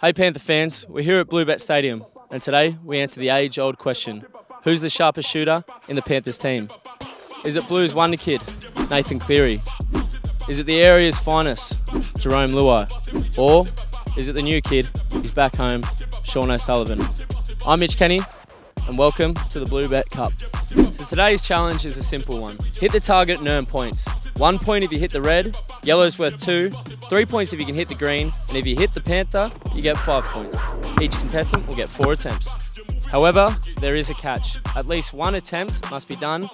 Hey Panther fans, we're here at Bluebet Stadium, and today we answer the age-old question: Who's the sharpest shooter in the Panthers team? Is it Blues wonder kid Nathan Cleary? Is it the area's finest Jerome Luai? Or is it the new kid? He's back home, Sean O'Sullivan. I'm Mitch Kenny, and welcome to the Bluebet Cup. So today's challenge is a simple one: hit the target and earn points. One point if you hit the red, yellow's worth two, three points if you can hit the green, and if you hit the panther, you get five points. Each contestant will get four attempts. However, there is a catch. At least one attempt must be done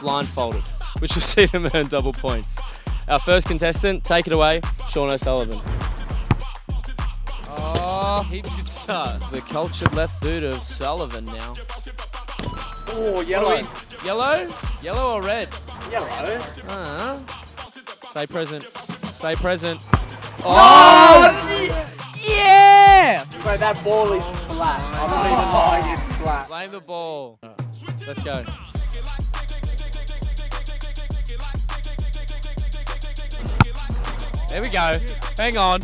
blindfolded, which will see them earn double points. Our first contestant, take it away, Sean O'Sullivan. Ah, oh, heaps good start. The cultured left boot of Sullivan now. Oh, yellow. Yellow? Yellow or red? Yellow. Uh, stay present. Stay present. Oh! Yeah! Bro, that ball is flat. I'm not even lying, it's flat. Blame the ball. Let's go. There we go. Hang on.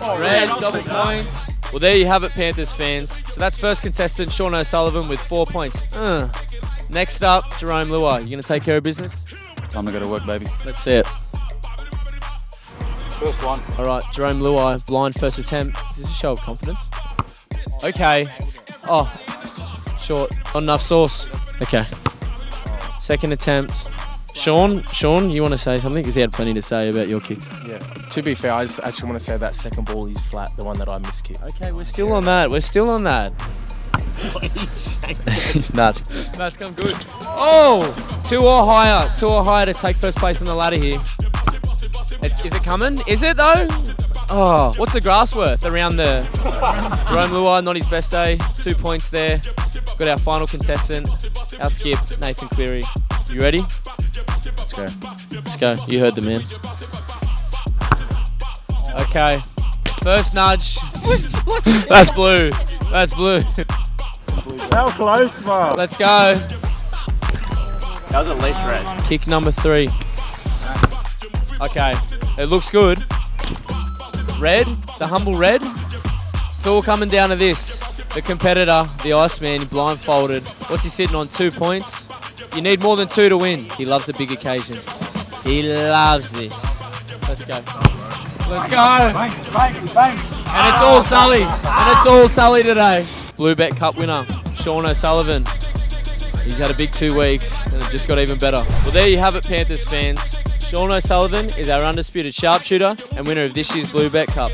Red, double points. Well, there you have it, Panthers fans. So that's first contestant, Sean O'Sullivan, with four points. Uh. Next up, Jerome Luai. You going to take care of business? Time to go to work, baby. Let's see it. First one. All right, Jerome Luai, blind first attempt. Is this a show of confidence? Okay. Oh, short. Not enough sauce. Okay. Second attempt. Sean, Sean, you want to say something? Because he had plenty to say about your kicks. Yeah. To be fair, I just actually want to say that second ball is flat, the one that I missed kick. Okay, we're still on that. We're still on that. He's nuts. That's come good. Oh, two or higher. Two or higher to take first place on the ladder here. It's, is it coming? Is it though? Oh, what's the grass worth around the Jerome Luai? Not his best day. Two points there. Got our final contestant, our skip, Nathan Cleary. You ready? Let's go. Let's go. You heard the man. Okay. First nudge. That's blue. That's blue. How close, man? Let's go. That was at least red. Kick number three. Okay, it looks good. Red, the humble red. It's all coming down to this. The competitor, the Iceman, blindfolded. What's he sitting on? Two points. You need more than two to win. He loves a big occasion. He loves this. Let's go. Let's go. And it's all Sully. And it's all Sully today. Blue Bet Cup winner, Sean O'Sullivan. He's had a big two weeks and it just got even better. Well, there you have it, Panthers fans. Sean O'Sullivan is our undisputed sharpshooter and winner of this year's Blue Bet Cup.